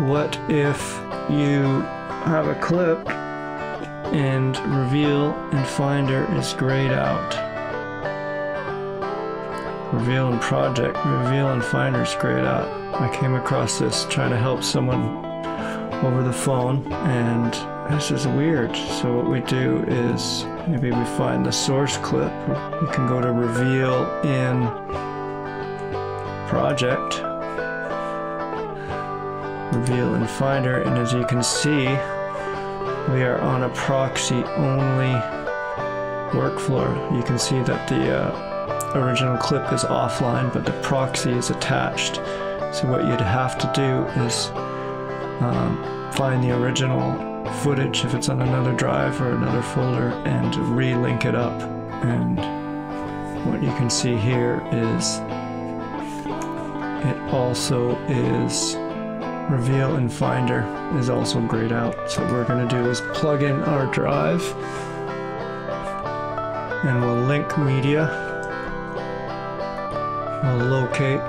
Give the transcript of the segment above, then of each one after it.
what if you have a clip and reveal and Finder is grayed out? Reveal in project, reveal and Finder is grayed out. I came across this trying to help someone over the phone and this is weird. So what we do is maybe we find the source clip. We can go to reveal in project reveal and Finder and as you can see we are on a proxy only workflow. You can see that the uh, original clip is offline but the proxy is attached. So what you'd have to do is um, find the original footage if it's on another drive or another folder and relink it up and what you can see here is it also is reveal in Finder is also grayed out. So what we're going to do is plug in our drive and we'll link media. We'll locate.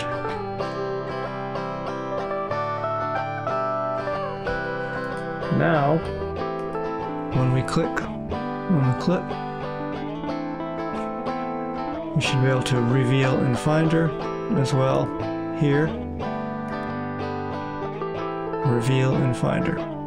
Now, when we click on the clip, we should be able to reveal in Finder as well here reveal in Finder.